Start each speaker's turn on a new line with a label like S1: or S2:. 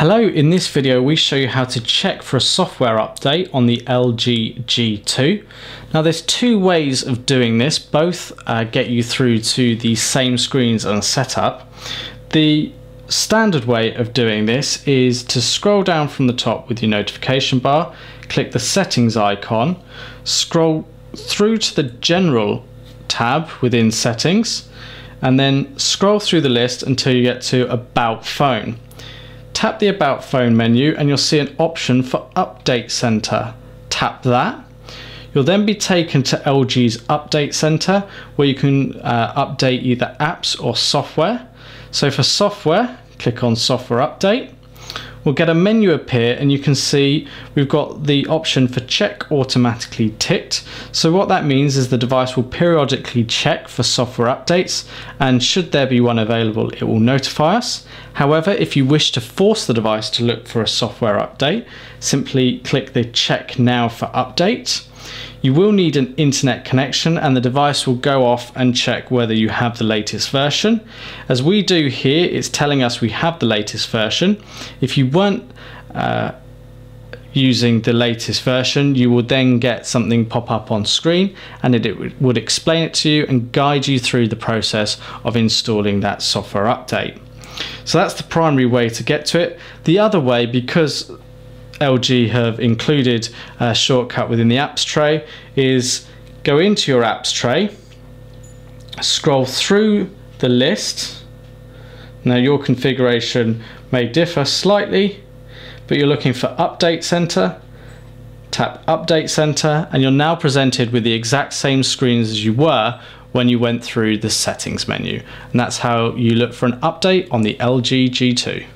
S1: Hello, in this video we show you how to check for a software update on the LG G2. Now there's two ways of doing this, both uh, get you through to the same screens and setup. The standard way of doing this is to scroll down from the top with your notification bar, click the settings icon, scroll through to the general tab within settings, and then scroll through the list until you get to about phone. Tap the About Phone menu and you'll see an option for Update Center. Tap that. You'll then be taken to LG's Update Center where you can uh, update either apps or software. So for software, click on Software Update we'll get a menu appear and you can see we've got the option for check automatically ticked. So what that means is the device will periodically check for software updates and should there be one available it will notify us. However, if you wish to force the device to look for a software update, simply click the check now for update you will need an internet connection and the device will go off and check whether you have the latest version. As we do here, it's telling us we have the latest version. If you weren't uh, using the latest version, you will then get something pop up on screen and it, it would explain it to you and guide you through the process of installing that software update. So that's the primary way to get to it. The other way, because LG have included a shortcut within the apps tray is go into your apps tray, scroll through the list. Now your configuration may differ slightly, but you're looking for Update Center, tap Update Center, and you're now presented with the exact same screens as you were when you went through the settings menu. And that's how you look for an update on the LG G2.